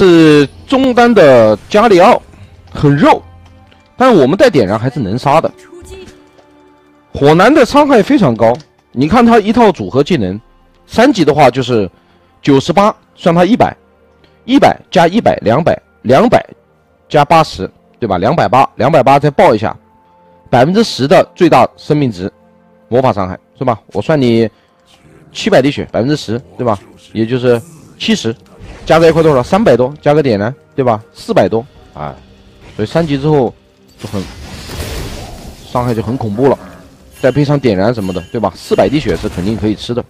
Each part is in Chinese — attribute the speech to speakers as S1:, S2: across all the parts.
S1: 是中单的加里奥，很肉，但我们带点燃还是能杀的。火男的伤害非常高，你看他一套组合技能，三级的话就是九十八，算他一百，一百加一百两百，两百加八十，对吧？两百八，两百八再爆一下，百分之十的最大生命值，魔法伤害是吧？我算你七百滴血，百分之十，对吧？也就是七十，加在一块多少？三百多，加个点燃，对吧？四百多，啊，所以三级之后就很伤害就很恐怖了。再配上点燃什么的，对吧？四百滴血是肯定可以吃的。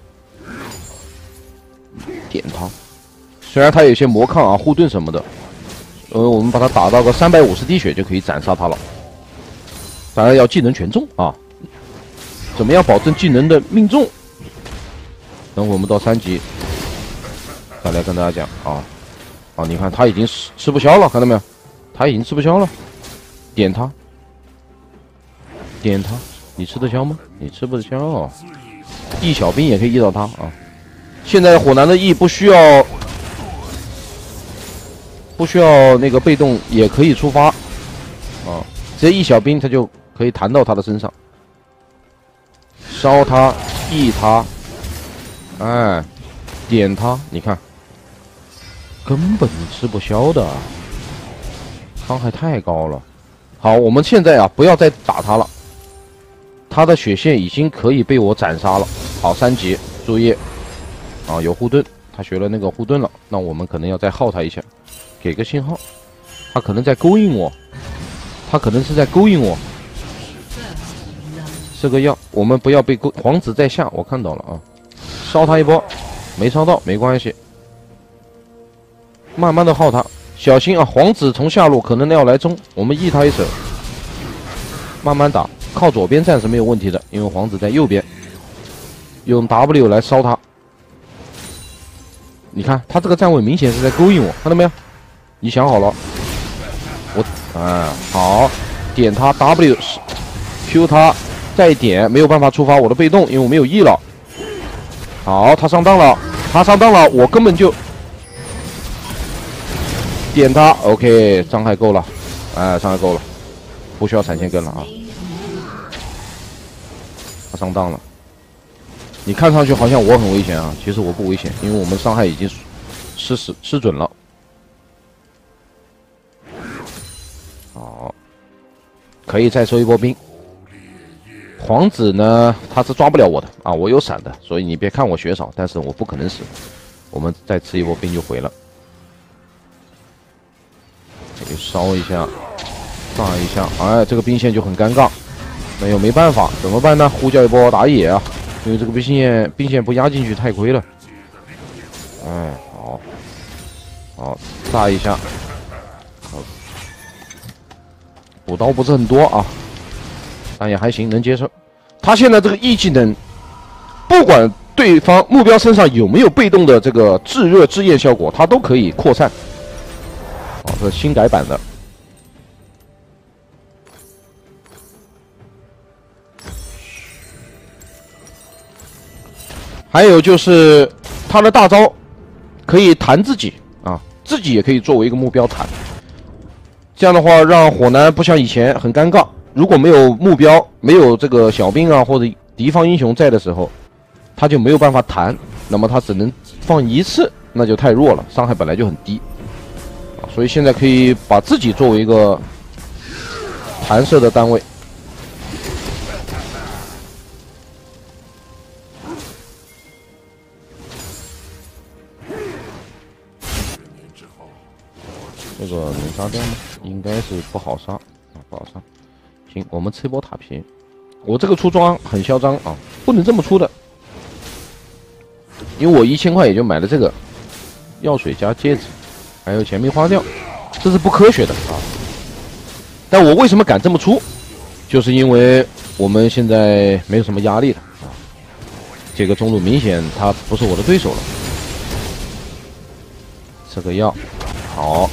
S1: 点他，虽然他有些魔抗啊、护盾什么的，呃，我们把他打到个三百五十滴血就可以斩杀他了。当然要技能全中啊！怎么样保证技能的命中？等我们到三级再来跟大家讲啊！啊，你看他已经吃吃不消了，看到没有？他已经吃不消了。点他，点他。你吃得消吗？你吃不消啊。E 小兵也可以 E 到他啊。现在火男的 E 不需要，不需要那个被动也可以触发啊。直接 E 小兵他就可以弹到他的身上，烧他，E 他，哎，点他，你看，根本吃不消的，伤害太高了。好，我们现在啊，不要再打他了。他的血线已经可以被我斩杀了。好，三级，注意，啊，有护盾，他学了那个护盾了，那我们可能要再耗他一下，给个信号，他可能在勾引我，他可能是在勾引我，是个药，我们不要被勾。皇子在下，我看到了啊，烧他一波，没烧到没关系，慢慢的耗他，小心啊，皇子从下路可能要来中，我们 E 他一手，慢慢打。靠左边站是没有问题的，因为皇子在右边，用 W 来烧他。你看他这个站位明显是在勾引我，看到没有？你想好了，我啊好，点他 W，Q 他，再点，没有办法触发我的被动，因为我没有 E 了。好，他上当了，他上当了，我根本就点他，OK，伤害够了，哎，伤害够了，不需要闪现跟了啊。他上当了，你看上去好像我很危险啊，其实我不危险，因为我们伤害已经失失失准了。好，可以再收一波兵。皇子呢，他是抓不了我的啊，我有闪的，所以你别看我血少，但是我不可能死。我们再吃一波兵就回了，给烧一下，炸一下，哎，这个兵线就很尴尬。没有，没办法，怎么办呢？呼叫一波打野啊！因为这个兵线兵线不压进去太亏了。哎，好，好，炸一下，好，补刀不是很多啊，但也还行，能接受。他现在这个 E 技能，不管对方目标身上有没有被动的这个炙热炙焰效果，他都可以扩散。这是新改版的。还有就是他的大招可以弹自己啊，自己也可以作为一个目标弹。这样的话，让火男不像以前很尴尬。如果没有目标，没有这个小兵啊或者敌方英雄在的时候，他就没有办法弹。那么他只能放一次，那就太弱了，伤害本来就很低。所以现在可以把自己作为一个弹射的单位。这个能杀掉吗？应该是不好杀啊，不好杀。行，我们吃波塔皮。我这个出装很嚣张啊，不能这么出的，因为我一千块也就买了这个药水加戒指，还有钱没花掉，这是不科学的啊。但我为什么敢这么出？就是因为我们现在没有什么压力了啊。这个中路明显他不是我的对手了。吃个药，好。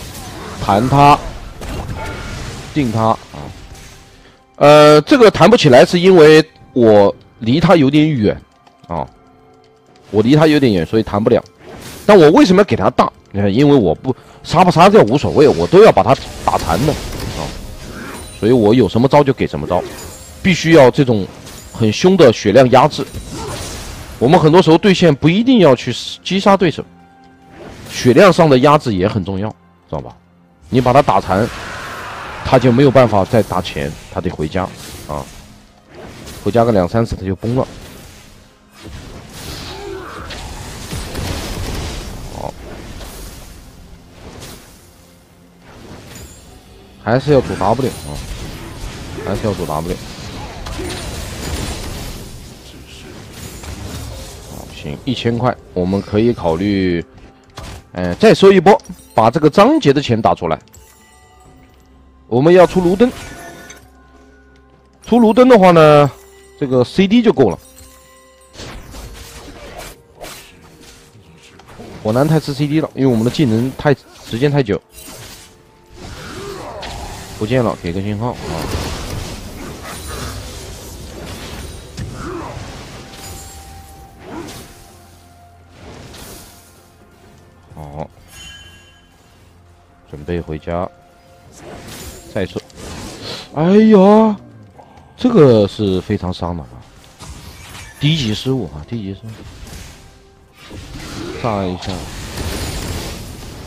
S1: 弹他，定他啊，呃，这个弹不起来是因为我离他有点远啊，我离他有点远，所以弹不了。但我为什么要给他大？你看，因为我不杀不杀掉无所谓，我都要把他打残的啊，所以我有什么招就给什么招，必须要这种很凶的血量压制。我们很多时候对线不一定要去击杀对手，血量上的压制也很重要，知道吧？你把他打残，他就没有办法再打钱，他得回家啊，回家个两三次他就崩了。还是要做 W 啊，还是要做 W。好，行，一千块，我们可以考虑，哎，再收一波，把这个章节的钱打出来。我们要出卢灯，出卢灯的话呢，这个 CD 就够了。火男太吃 CD 了，因为我们的技能太时间太久。不见了，给个信号啊！好，准备回家。再次，哎呀，这个是非常伤的啊！低级失误啊，低级失误，炸一下。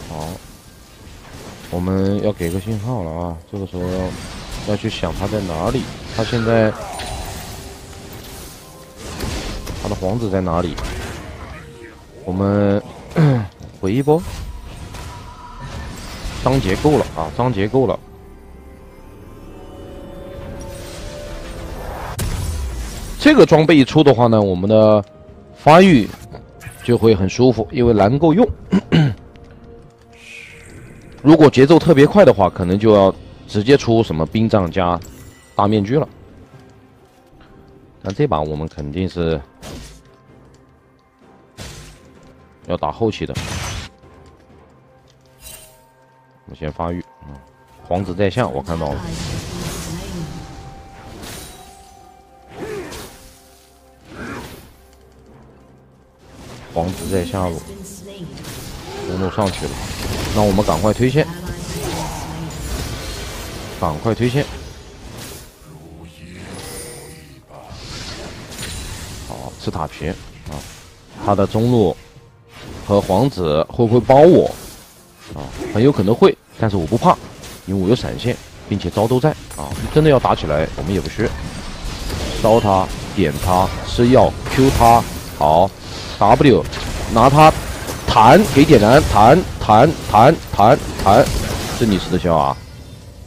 S1: 好我们要给个信号了啊！这个时候要去想他在哪里，他现在他的皇子在哪里？我们回一波，章节够了啊！章节够了，这个装备一出的话呢，我们的发育就会很舒服，因为蓝够用。如果节奏特别快的话，可能就要直接出什么冰杖加大面具了。但这把我们肯定是要打后期的。我先发育，皇子在下，我看到了。皇子在下路，中路上去了。那我们赶快推线，赶快推线。好，吃塔皮啊！他的中路和皇子会不会包我？啊，很有可能会，但是我不怕，因为我有闪现，并且招都在啊！真的要打起来，我们也不虚。烧他，点他，吃药，Q 他，好，W，拿他。弹给点燃，弹弹弹弹弹，是你吃的消啊！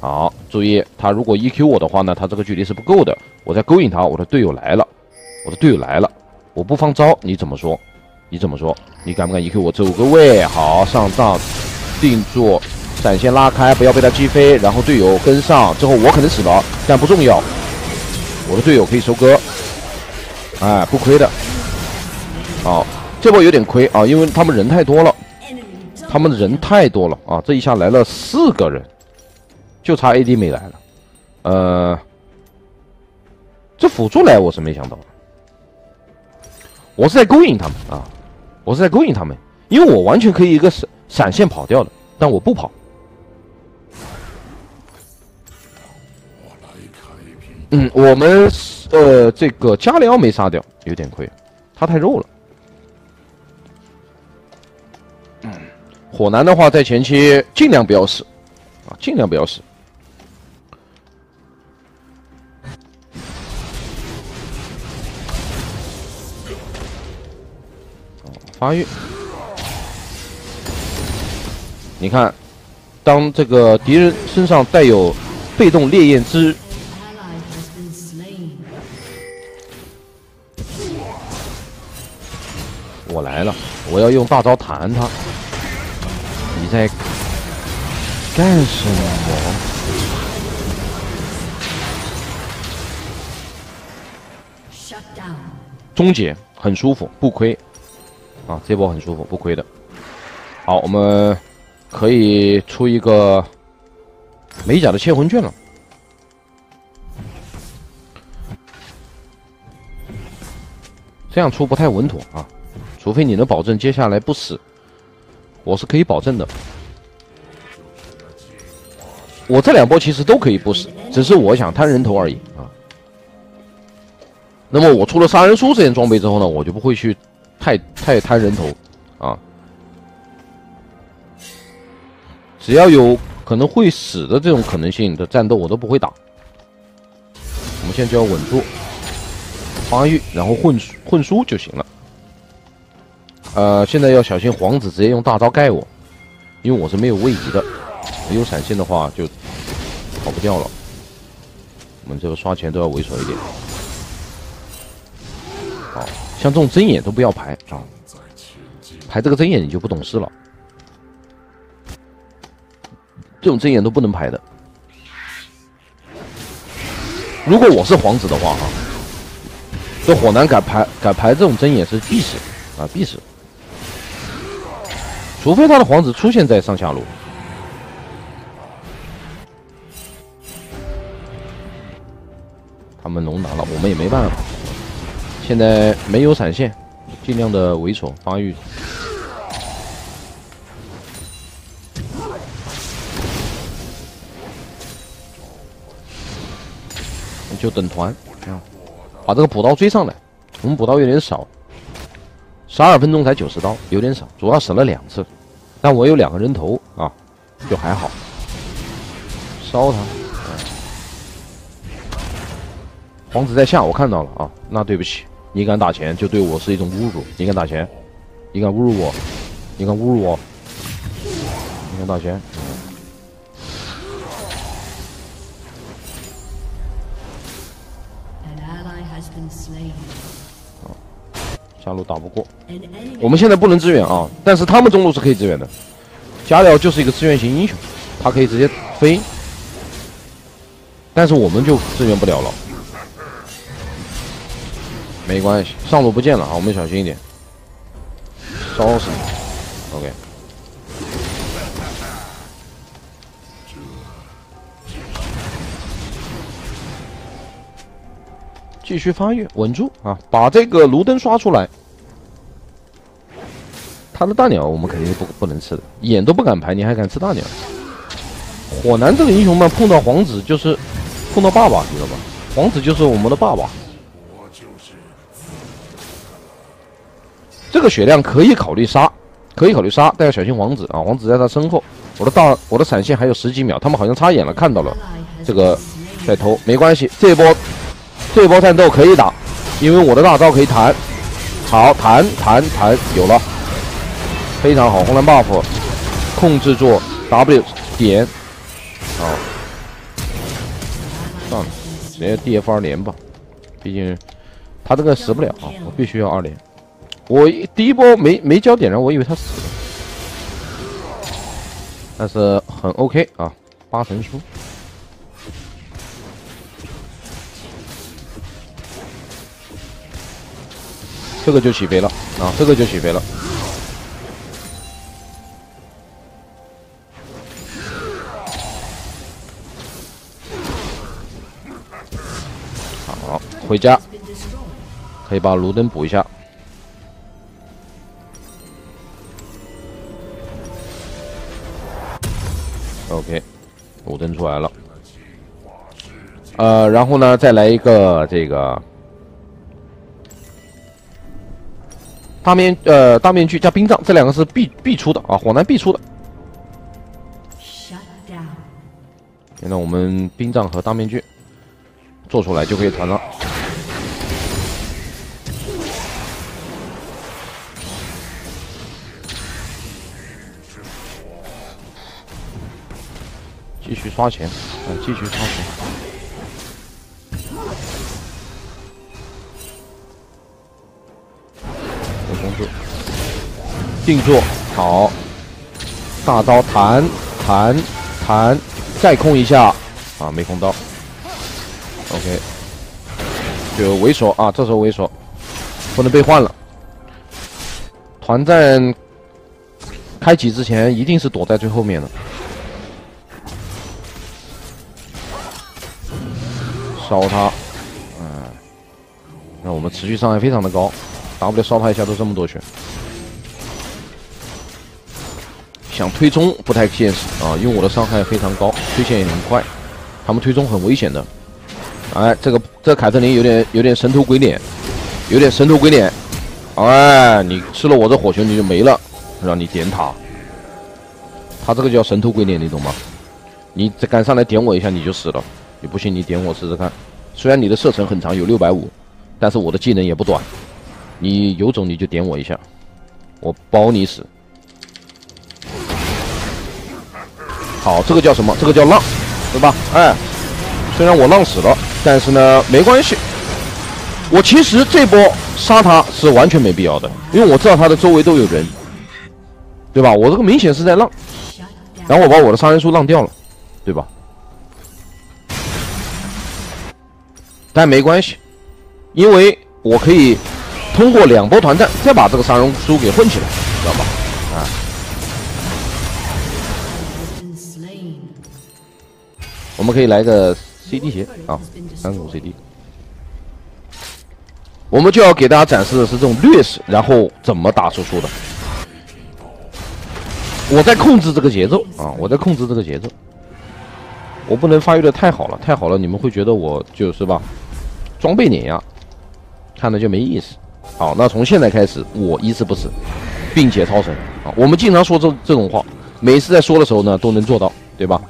S1: 好，注意，他如果 E Q 我的话呢，他这个距离是不够的。我在勾引他，我的队友来了，我的队友来了，我不放招，你怎么说？你怎么说？你敢不敢 E Q 我？走个位，好，上当，定住，闪现拉开，不要被他击飞，然后队友跟上之后，我可能死了，但不重要，我的队友可以收割，哎，不亏的，好。这波有点亏啊，因为他们人太多了，他们的人太多了啊！这一下来了四个人，就差 AD 没来了。呃，这辅助来我是没想到，我是在勾引他们啊，我是在勾引他们，因为我完全可以一个闪闪现跑掉的，但我不跑。嗯，我们呃这个加里奥没杀掉，有点亏，他太肉了。火男的话，在前期尽量不要死，啊，尽量不要死。发育，你看，当这个敌人身上带有被动烈焰之，我来了，我要用大招弹他。你在干什么？终结很舒服，不亏啊！这波很舒服，不亏的。好，我们可以出一个美甲的切魂卷了。这样出不太稳妥啊，除非你能保证接下来不死。我是可以保证的。我这两波其实都可以不死，只是我想贪人头而已啊。那么我出了杀人书这件装备之后呢，我就不会去太太贪人头啊。只要有可能会死的这种可能性的战斗，我都不会打。我们现在就要稳住发育，然后混混输就行了。呃，现在要小心皇子直接用大招盖我，因为我是没有位移的。没有闪现的话就跑不掉了。我们这个刷钱都要猥琐一点。好像这种针眼都不要排啊，排这个针眼你就不懂事了。这种针眼都不能排的。如果我是皇子的话哈，这火男敢排敢排这种针眼是必死啊，必死。除非他的皇子出现在上下路。他们龙拿了，我们也没办法。现在没有闪现，尽量的猥琐发育。就等团，把这个补刀追上来。我们补刀有点少，十二分钟才九十刀，有点少。主要死了两次，但我有两个人头啊，就还好。烧他。皇子在下，我看到了啊，那对不起，你敢打钱就对我是一种侮辱。你敢打钱，你敢侮辱我，你敢侮辱我，你敢打钱。下路打不过，我们现在不能支援啊，但是他们中路是可以支援的。加里奥就是一个支援型英雄，他可以直接飞，但是我们就支援不了了。没关系，上路不见了啊，我们小心一点，烧死你继续发育，稳住啊！把这个卢登刷出来。他的大鸟我们肯定是不不能吃的，眼都不敢排，你还敢吃大鸟？火男这个英雄嘛，碰到皇子就是碰到爸爸，知道吧？皇子就是我们的爸爸。这个血量可以考虑杀，可以考虑杀，但要小心皇子啊！皇子在他身后，我的大我的闪现还有十几秒，他们好像插眼了，看到了这个在偷，没关系，这波这波战斗可以打，因为我的大招可以弹，好弹弹弹，有了，非常好，红蓝 buff 控制住 W 点，好，算了，直接 DF 二连吧，毕竟他这个死不了啊，我必须要二连。我第一波没没交点燃，我以为他死了，但是很 OK 啊，八成输，这个就起飞了啊，这个就起飞了，好，回家可以把卢灯补一下。OK，五灯出来了。呃，然后呢，再来一个这个大面呃大面具加冰杖，这两个是必必出的啊，火男必出的。现在我们冰杖和大面具做出来就可以团了。继续刷钱，啊，继续刷钱。工作，定住，好，大招弹弹弹，再控一下，啊，没控到。OK，就猥琐啊，这时候猥琐，不能被换了。团战开启之前，一定是躲在最后面的。烧他，嗯，那我们持续伤害非常的高。，W 烧他一下都这么多血。想推中不太现实啊，因为我的伤害非常高，推线也很快，他们推中很危险的。哎，这个这凯特琳有点有点神头鬼脸，有点神头鬼脸。哎，你吃了我这火球你就没了，让你点塔。他这个叫神头鬼脸，你懂吗？你敢上来点我一下你就死了，你不信你点我试试看。虽然你的射程很长，有六百五，但是我的技能也不短。你有种你就点我一下，我包你死。好，这个叫什么？这个叫浪，对吧？哎，虽然我浪死了，但是呢没关系。我其实这波杀他是完全没必要的，因为我知道他的周围都有人，对吧？我这个明显是在浪，然后我把我的杀人数浪掉了，对吧？但没关系，因为我可以通过两波团战再把这个杀人数给混起来，知道吧？啊，我们可以来个 CD 鞋啊，三五 CD。我们就要给大家展示的是这种劣势，然后怎么打输出的。我在控制这个节奏啊，我在控制这个节奏。我不能发育的太好了，太好了你们会觉得我就是吧。装备碾压，看着就没意思。好，那从现在开始，我一次不死，并且超神啊！我们经常说这这种话，每次在说的时候呢，都能做到，对吧？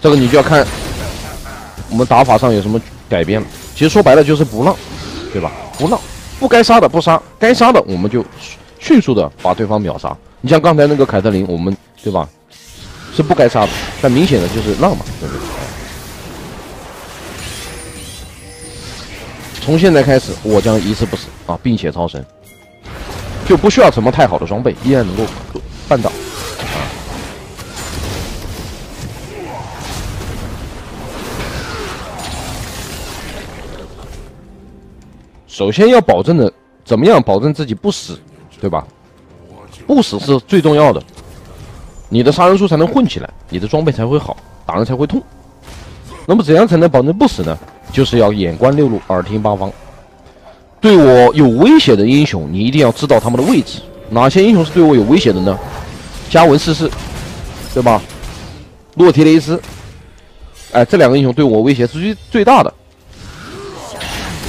S1: 这个你就要看我们打法上有什么改变了。其实说白了就是不浪，对吧？不浪，不该杀的不杀，该杀的我们就迅速的把对方秒杀。你像刚才那个凯特琳，我们对吧？是不该杀的，但明显的就是浪嘛，对不对？从现在开始，我将一次不死啊，并且超神，就不需要什么太好的装备，依然能够办到。首先要保证的，怎么样保证自己不死，对吧？不死是最重要的，你的杀人数才能混起来，你的装备才会好，打人才会痛。那么怎样才能保证不死呢？就是要眼观六路，耳听八方。对我有威胁的英雄，你一定要知道他们的位置。哪些英雄是对我有威胁的呢？加文四世，对吧？洛提雷斯，哎，这两个英雄对我威胁是最最大的。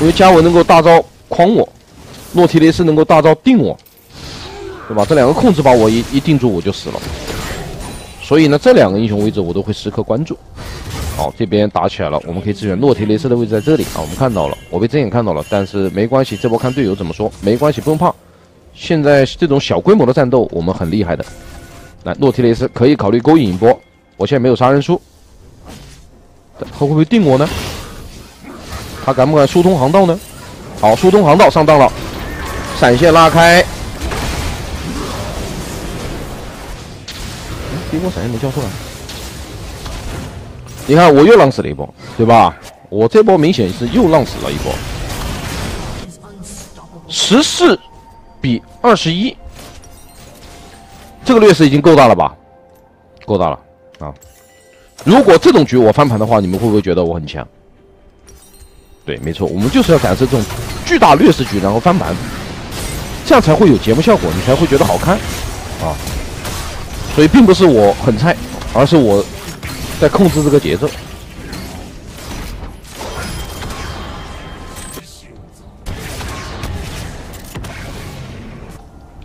S1: 因为加文能够大招框我，洛提雷斯能够大招定我，对吧？这两个控制把我一一定住，我就死了。所以呢，这两个英雄位置我都会时刻关注。好，这边打起来了，我们可以支援洛提雷斯的位置在这里啊，我们看到了，我被睁眼看到了，但是没关系，这波看队友怎么说，没关系，不用怕。现在这种小规模的战斗，我们很厉害的。来，洛提雷斯可以考虑勾引一波，我现在没有杀人书，他会不会定我呢？他敢不敢疏通航道呢？好，疏通航道上当了，闪现拉开。第一波闪现没交出来。你看，我又浪死了一波，对吧？我这波明显是又浪死了一波。十四比二十一，这个劣势已经够大了吧？够大了啊！如果这种局我翻盘的话，你们会不会觉得我很强？对，没错，我们就是要展示这种巨大劣势局，然后翻盘，这样才会有节目效果，你才会觉得好看啊！所以并不是我很菜，而是我。在控制这个节奏。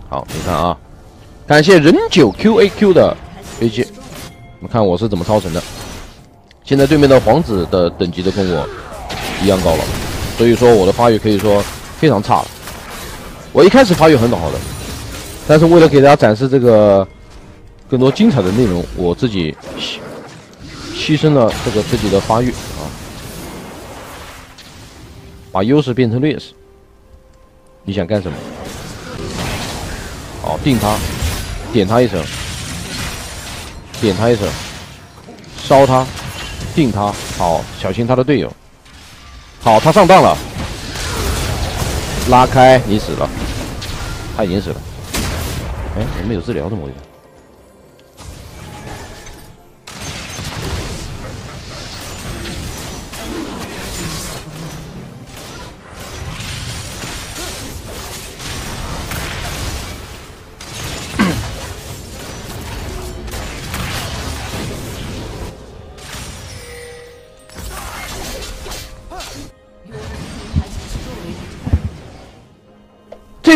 S1: 好，你看啊，感谢人九 QAQ 的 AG，我们看我是怎么超神的。现在对面的皇子的等级都跟我一样高了，所以说我的发育可以说非常差了。我一开始发育很好的，但是为了给大家展示这个更多精彩的内容，我自己。牺牲了这个自己的发育啊，把优势变成劣势。你想干什么？好，定他，点他一手，点他一手，烧他，定他。好，小心他的队友。好，他上当了，拉开，你死了，他已经死了。哎，怎么有治疗的模样？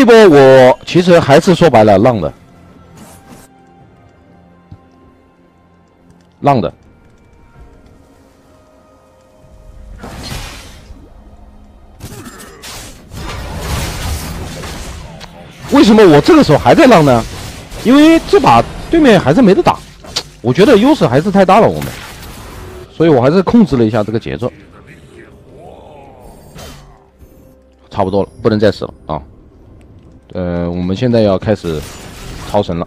S1: 这波我其实还是说白了浪的，浪的。为什么我这个时候还在浪呢？因为这把对面还是没得打，我觉得优势还是太大了我们，所以我还是控制了一下这个节奏。差不多了，不能再死了啊！呃，我们现在要开始超神了，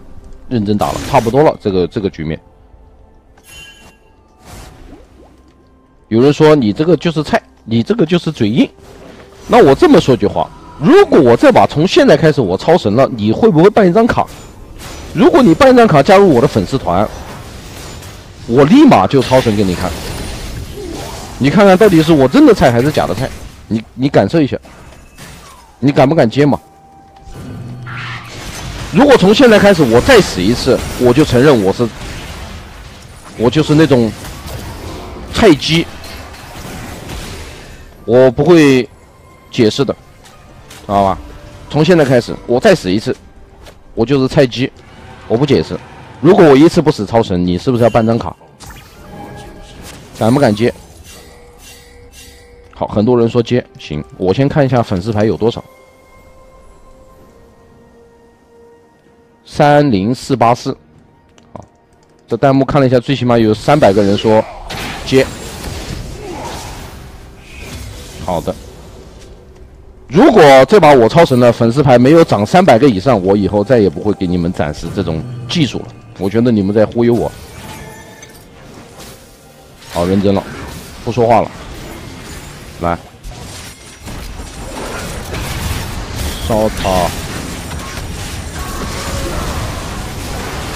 S1: 认真打了，差不多了。这个这个局面，有人说你这个就是菜，你这个就是嘴硬。那我这么说句话。如果我这把从现在开始我超神了，你会不会办一张卡？如果你办一张卡加入我的粉丝团，我立马就超神给你看。你看看到底是我真的菜还是假的菜？你你感受一下，你敢不敢接嘛？如果从现在开始我再死一次，我就承认我是，我就是那种菜鸡，我不会解释的。知道吧？从现在开始，我再死一次，我就是菜鸡，我不解释。如果我一次不死超神，你是不是要办张卡？敢不敢接？好，很多人说接，行，我先看一下粉丝牌有多少。三零四八四，好，这弹幕看了一下，最起码有三百个人说接。好的。如果这把我超神了，粉丝牌没有涨三百个以上，我以后再也不会给你们展示这种技术了。我觉得你们在忽悠我。好，认真了，不说话了。来，烧他！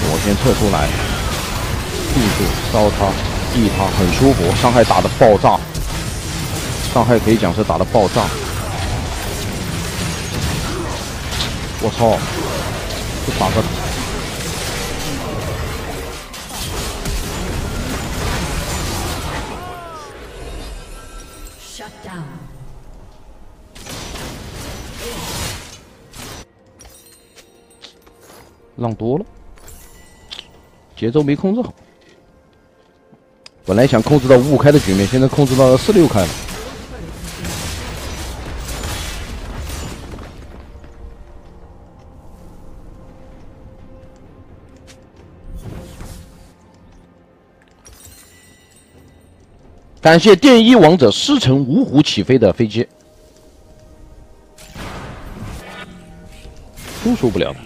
S1: 我先撤出来，记住烧他，地他很舒服，伤害打的爆炸，伤害可以讲是打的爆炸。我操！这打个浪多了，节奏没控制好。本来想控制到五五开的局面，现在控制到了四六开了。感谢电一王者狮城芜湖起飞的飞机，输出不了的，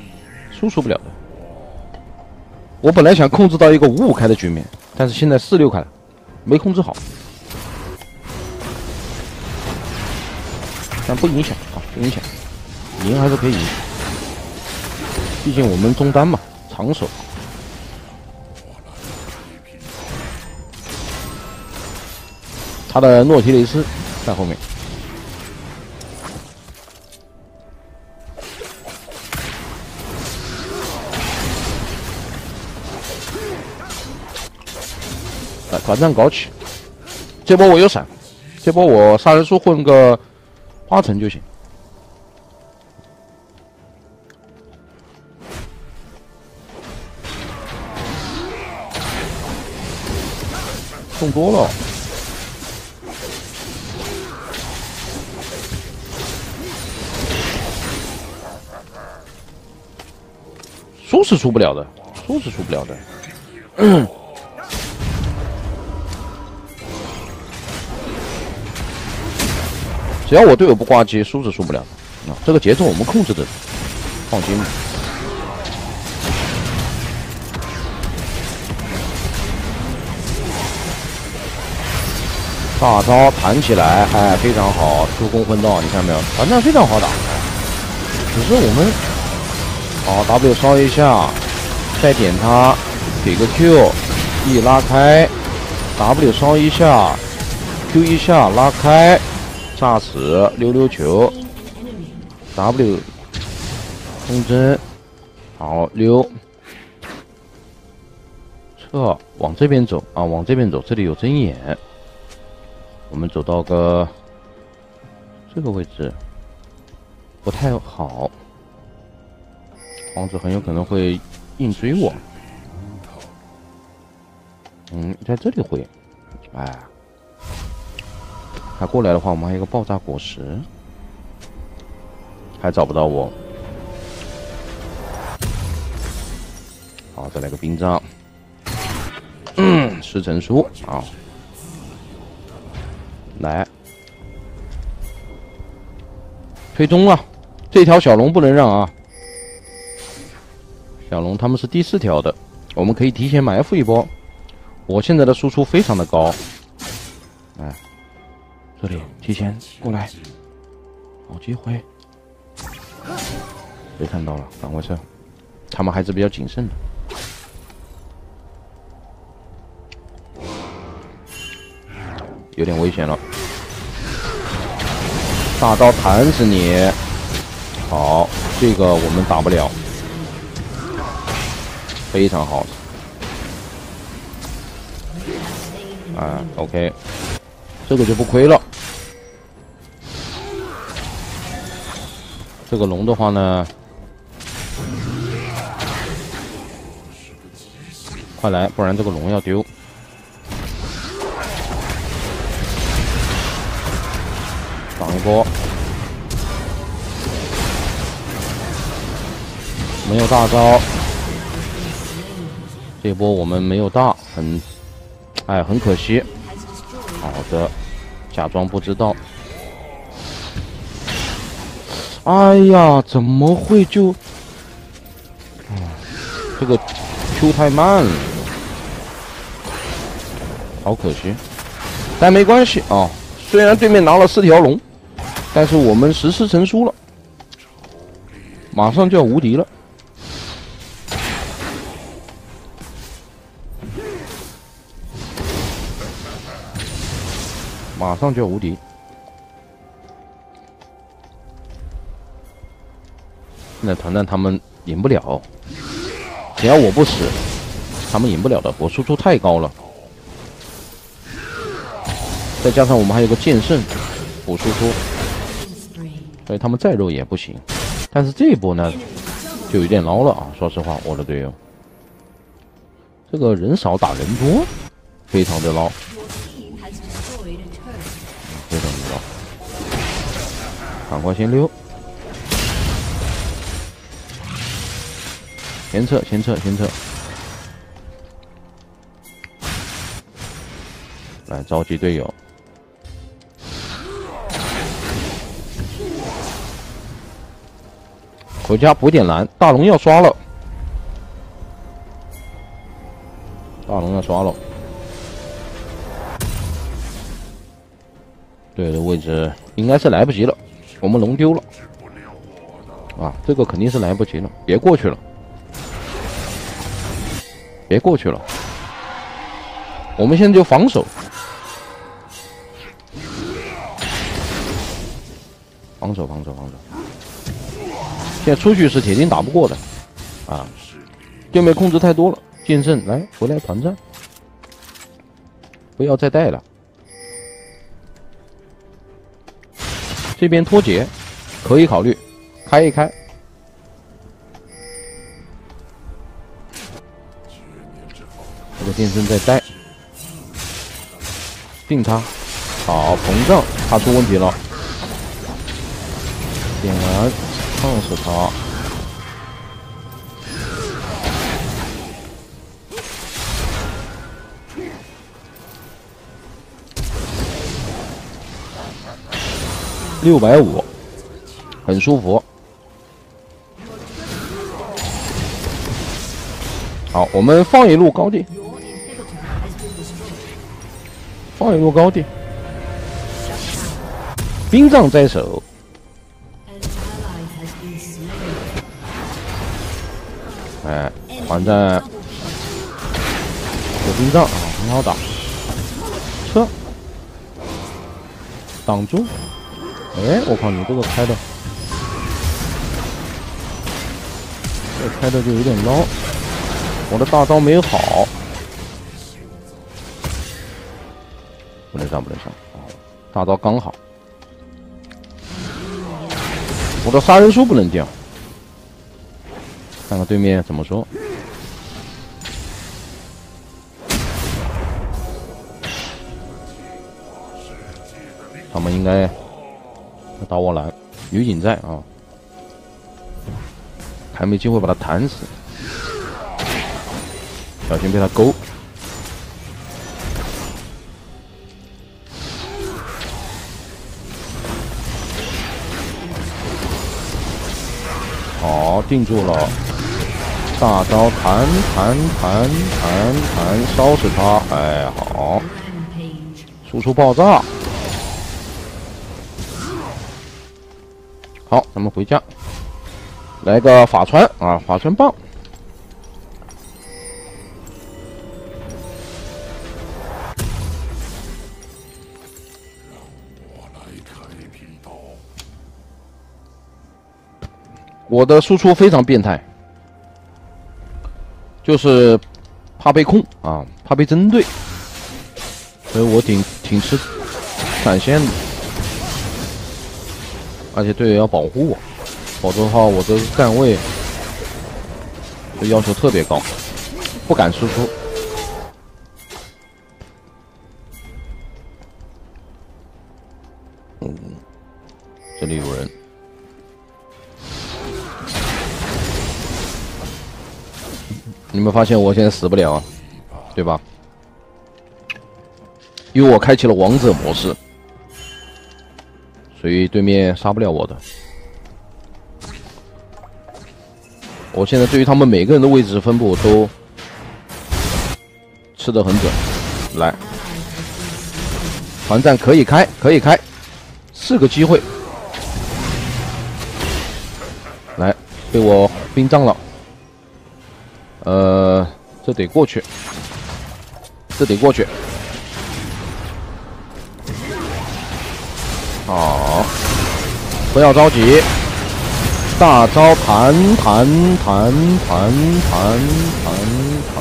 S1: 输出不了的。我本来想控制到一个五五开的局面，但是现在四六开了，没控制好，但不影响啊，不影响，赢还是可以赢，毕竟我们中单嘛，长手。他的诺提雷斯在后面，来团战搞起！这波我有闪，这波我杀人书混个八成就行，中多了。输是输不了的，输是输不了的。只要我队友不挂机，输是输不了的。啊，这个节奏我们控制的，放心。大招弹起来，哎，非常好，出宫混道，你看到没有？团战非常好打，只是我们。好，W 烧一下，再点他，给个 Q，E 拉开，W 烧一下，Q 一下拉开，炸死溜溜球，W 空针，好溜，撤，往这边走啊，往这边走，这里有针眼，我们走到个这个位置，不太好。王子很有可能会硬追我。嗯，在这里会，哎，他过来的话，我们还有一个爆炸果实，还找不到我。好，再来个冰杖，嗯，师承书啊，来，推中了，这条小龙不能让啊，小龙他们是第四条的，我们可以提前埋伏一波。我现在的输出非常的高，哎，这里提前过来，好机会，别看到了，赶快撤，他们还是比较谨慎的，有点危险了，大刀弹死你，好，这个我们打不了，非常好。啊，OK，这个就不亏了。这个龙的话呢，快来，不然这个龙要丢。挡一波，没有大招，这波我们没有大，很。哎，很可惜。好的，假装不知道。哎呀，怎么会就……这个 Q 太慢了，好可惜。但没关系啊，虽然对面拿了四条龙，但是我们实施成书了，马上就要无敌了。马上就无敌！现在团战他们赢不了，只要我不死，他们赢不了的。我输出太高了，再加上我们还有个剑圣补输出，所以他们再肉也不行。但是这一波呢，就有点捞了啊！说实话，我的队友，这个人少打人多，非常的捞。赶快先溜，先撤，先撤，先撤。来召集队友，回家补点蓝。大龙要刷了，大龙要刷了。对的位置应该是来不及了。我们龙丢了，啊，这个肯定是来不及了，别过去了，别过去了，我们现在就防守，防守，防守，防守，现在出去是铁定打不过的，啊，对面控制太多了，剑圣来回来团战，不要再带了。这边脱节，可以考虑开一开。这个剑圣在带，定他，好膨胀，他出问题了，点燃烫死他。六百五，很舒服。好，我们放一路高地，放一路高地，兵杖在手。哎，团战有兵杖啊，很好打。撤，挡住。哎，我靠！你这个开的，这开的就有点捞。我的大招没好，不能上，不能上。大招刚好，我的杀人书不能掉。看看对面怎么说。他们应该打我蓝，女警在啊，还没机会把他弹死，小心被他勾。好，定住了，大招弹弹弹弹弹，烧死他！哎，好，输出爆炸。好，咱们回家，来个法穿啊，法穿棒。我的输出非常变态，就是怕被控啊，怕被针对，所以我挺挺吃闪现的。而且队友要保护我，否则的话，我这个站位就要求特别高，不敢输出。嗯，这里有人，你们发现我现在死不了啊，对吧？因为我开启了王者模式。所以对面杀不了我的。我现在对于他们每个人的位置分布都吃的很准。来，团战可以开，可以开，四个机会。来，被我冰葬了。呃，这得过去，这得过去。啊，不要着急，大招弹弹弹弹弹弹弹，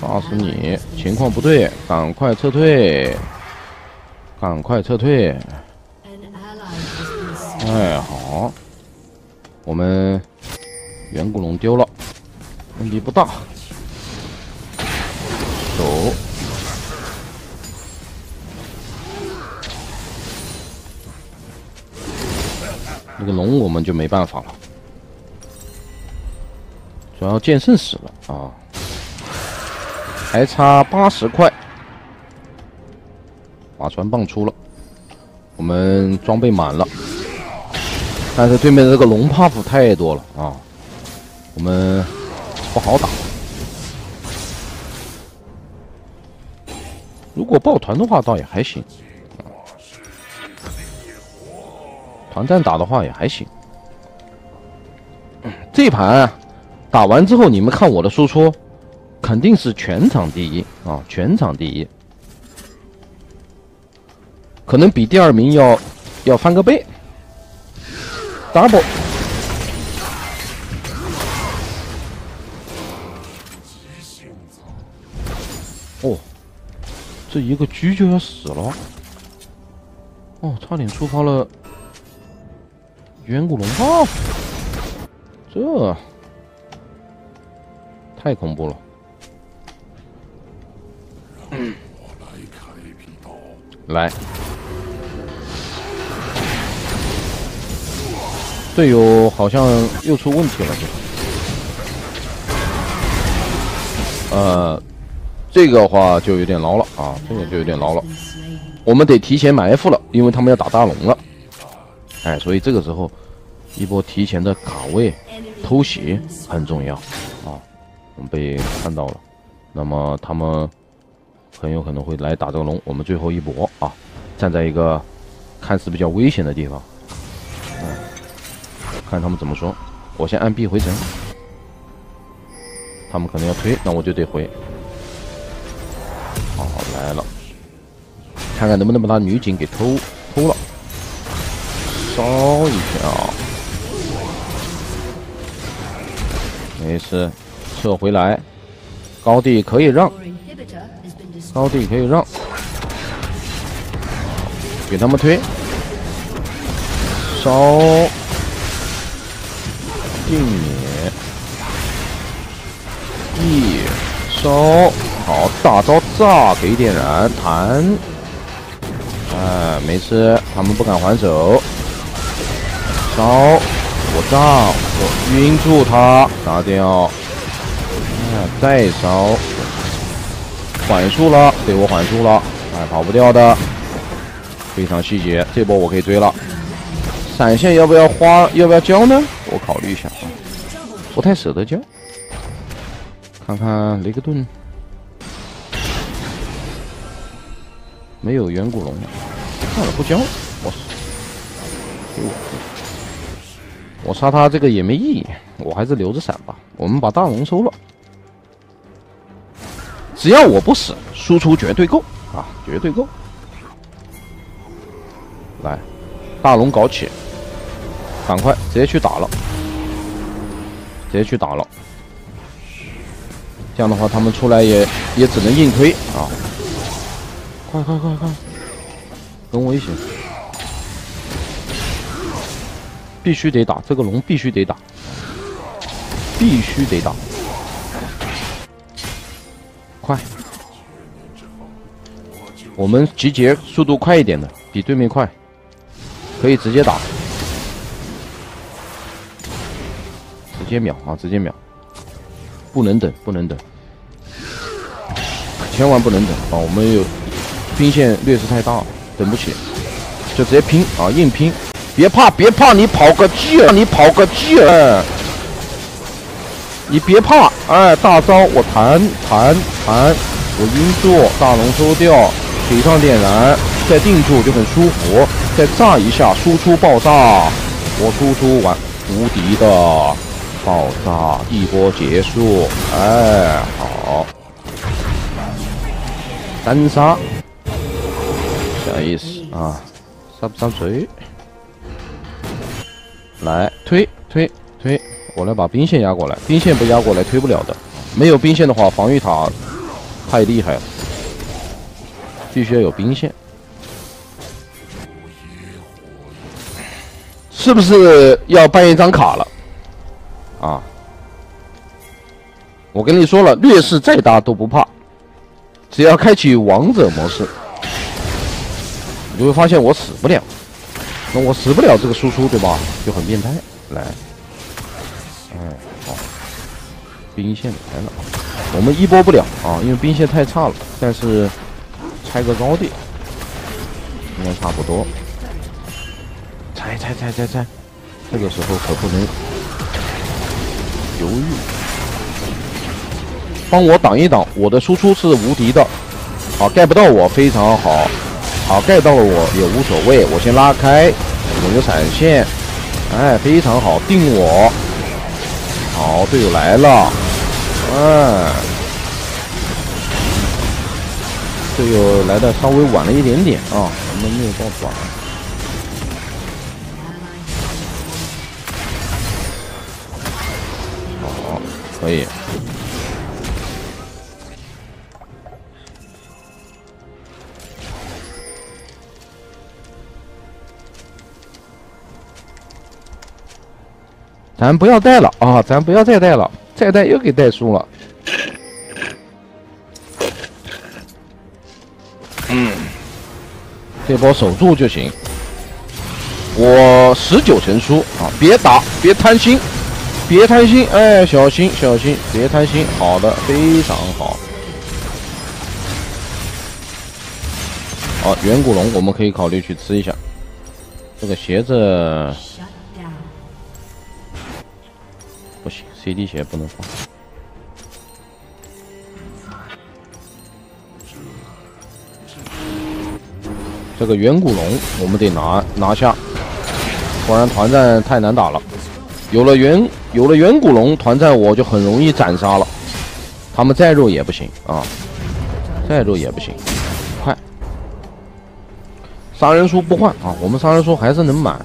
S1: 打死你！情况不对，赶快撤退，赶快撤退。哎，好，我们远古龙丢了，问题不大，那个龙我们就没办法了，主要剑圣死了啊，还差八十块，法传棒出了，我们装备满了，但是对面的这个龙 buff 太多了啊，我们不好打。如果抱团的话，倒也还行。团战打的话也还行，这盘打完之后，你们看我的输出，肯定是全场第一啊，全场第一，可能比第二名要要翻个倍，double。哦，这一个狙就要死了，哦，差点触发了。远古龙 buff，这太恐怖了！我来，队友好像又出问题了，这呃，这个话就有点捞了啊，这个就有点捞了，我们得提前埋伏了，因为他们要打大龙了。哎，所以这个时候，一波提前的卡位、偷袭很重要啊！我们被看到了，那么他们很有可能会来打这个龙。我们最后一搏啊，站在一个看似比较危险的地方，嗯，看他们怎么说。我先按 B 回城，他们可能要推，那我就得回。好，来了，看看能不能把他女警给偷偷了。烧一下，没事，撤回来，高地可以让，高地可以让，给他们推，烧，定免，一烧好，大招炸，给点燃弹，哎，没事，他们不敢还手，烧，我炸，我晕住他，杀掉，哎，再烧，缓速了，被我缓速了，哎，跑不掉的，非常细节，这波我可以追了。闪现要不要花？要不要交呢？我考虑一下啊，不太舍得交。看看雷克顿，没有远古龙，算了，不交。我给我我杀他这个也没意义，我还是留着闪吧。我们把大龙收了，只要我不死，输出绝对够啊，绝对够。来，大龙搞起！赶快直接去打了，直接去打了。这样的话，他们出来也也只能硬推啊！快快快快，跟我一起，必须得打这个龙，必须得打，必须得打，快！我们集结速度快一点的，比对面快，可以直接打。直接秒啊！直接秒，不能等，不能等，千万不能等啊！我们有兵线劣势太大，等不起，就直接拼啊！硬拼，别怕，别怕，你跑个鸡儿，你跑个鸡儿，你别怕，哎，大招我弹弹弹，我晕住，大龙收掉，腿上点燃，再定住就很舒服，再炸一下，输出爆炸，我输出完无敌的。爆炸，一波结束。哎，好，单杀，啥意思啊？杀不杀锤？来推推推，我来把兵线压过来。兵线不压过来，推不了的。没有兵线的话，防御塔太厉害了，必须要有兵线。是不是要办一张卡了？啊！我跟你说了，劣势再大都不怕，只要开启王者模式，你就会发现我死不了。那我死不了这个输出对吧？就很变态。来，哎，好，兵线来了，我们一波不了啊，因为兵线太差了。但是拆个高地，应该差不多。拆拆拆拆拆，这个时候可不能。犹豫，帮我挡一挡，我的输出是无敌的。好，盖不到我，非常好。好，盖到了我也无所谓，我先拉开，我有闪现，哎，非常好，定我。好，队友来了，哎，队友来的稍微晚了一点点啊，我们没有到短。可以，咱不要带了啊！咱不要再带了，再带又给带输了。嗯，这波守住就行。我十九成输啊！别打，别贪心。别贪心，哎，小心小心，别贪心。好的，非常好。好，远古龙我们可以考虑去吃一下。这个鞋子，CD 鞋不能放。这个远古龙我们得拿拿下，不然团战太难打了。有了远有了远古龙团战，我就很容易斩杀了。他们再弱也不行啊，再弱也不行。快，杀人书不换啊，我们杀人书还是能满。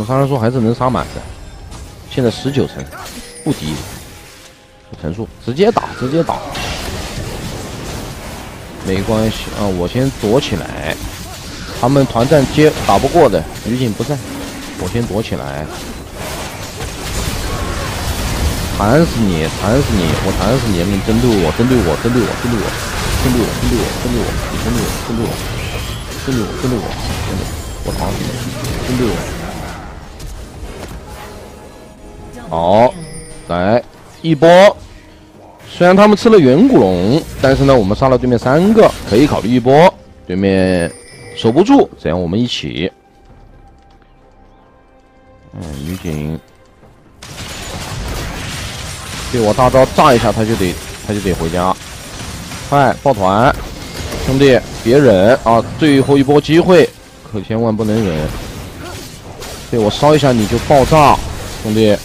S1: 们杀人书还是能杀满的。现在十九层，不低。层数直接打，直接打，没关系啊，我先躲起来。他们团战接打不过的，女警不在。我先躲起来。弹死你！弹死你！我弹死你！你针对我！针对我！针对我！针对我！针对我！针对我！针对我！针对我！针对我！针对我！针对我！针对我！我弹死你！针对我！好，来一波。虽然他们吃了远古龙，但是呢，我们杀了对面三个，可以考虑一波。对面守不住，这样我们一起。嗯，女警。被我大招炸一下，他就得他就得回家。快抱团，兄弟别忍啊！最后一波机会，可千万不能忍。被我烧一下你就爆炸，兄弟，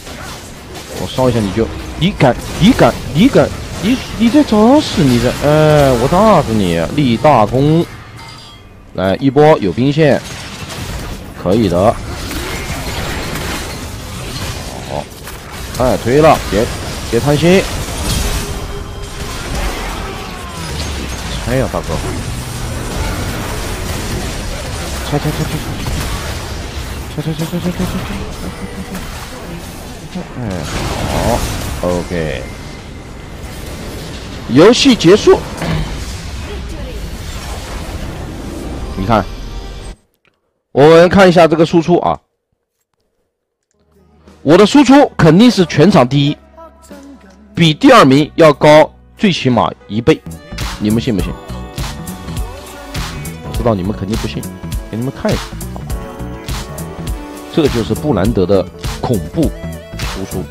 S1: 我烧一下你就你敢你敢你敢你你在找死你在哎，我炸死你立大功！来一波有兵线，可以的。好，哎推了别。别贪心，拆呀，大哥！拆拆拆拆拆拆拆拆拆拆拆拆拆！哎，好，OK，游戏结束。你看，我们看一下这个输出啊，我的输出肯定是全场第一。比第二名要高最起码一倍，你们信不信？我知道你们肯定不信，给你们看一下，这就是布兰德的恐怖输出，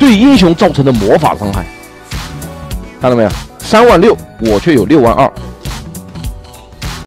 S1: 对英雄造成的魔法伤害，看到没有？三万六，我却有六万二。